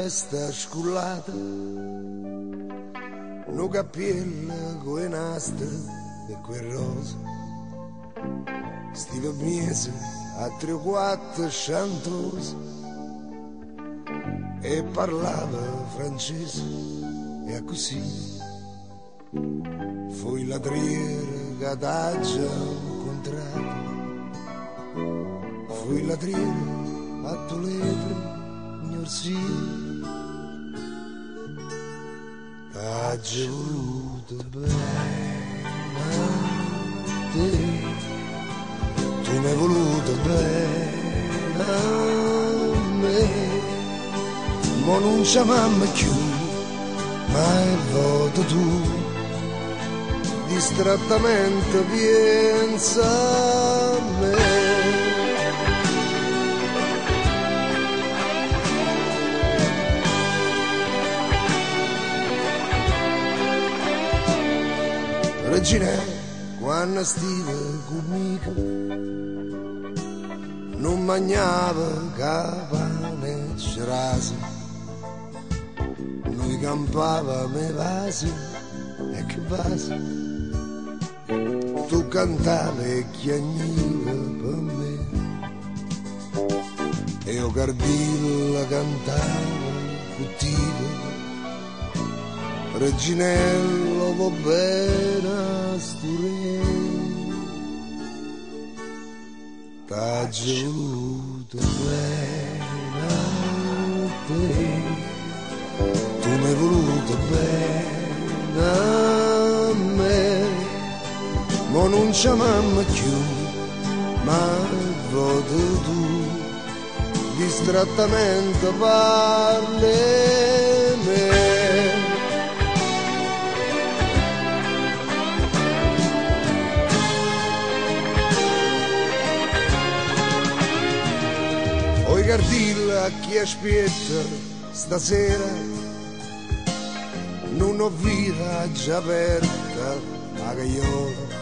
testa scullata, no cappiello con nasta e quel rosa. Stiva mese a tre o quattro chantosi e parlava francese e così fu il ladriere che adaggia incontrato fu il ladriere a Toledo sì T'aggi voluto bene a te. Tu mi hai voluto bene a me Ma non ci mamma più Ma è voto tu. Distrattamente pensa a me Regina, quando stiva conmigo, non mangiava capane cerase, noi campava me vasi e che vasi, tu cantavi e chiagniva per me, e io cardilla cantava cuttiva Reginello va bene sture T'ha voluto bene te. Tu mi hai voluto bene a me. Ma non ci mamma più Ma voto tu. Distrattamente parli me Gardilla chi aspetta stasera? Non ho vita già aperta a gaiola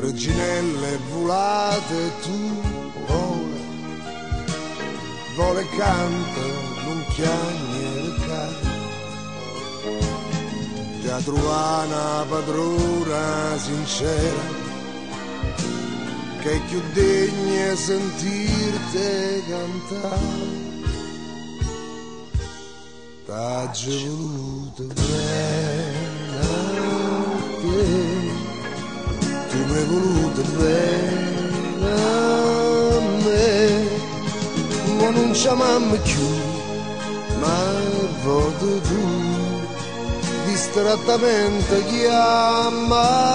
reginelle volate tu vola vola canta non chiami il già trova una padrona sincera che è più degna sentirti cantare. T'ha voluto bene a te, tu mi hai voluto bene a me, ma non ci amiamo più, ma voto tu, distrattamente chiama me.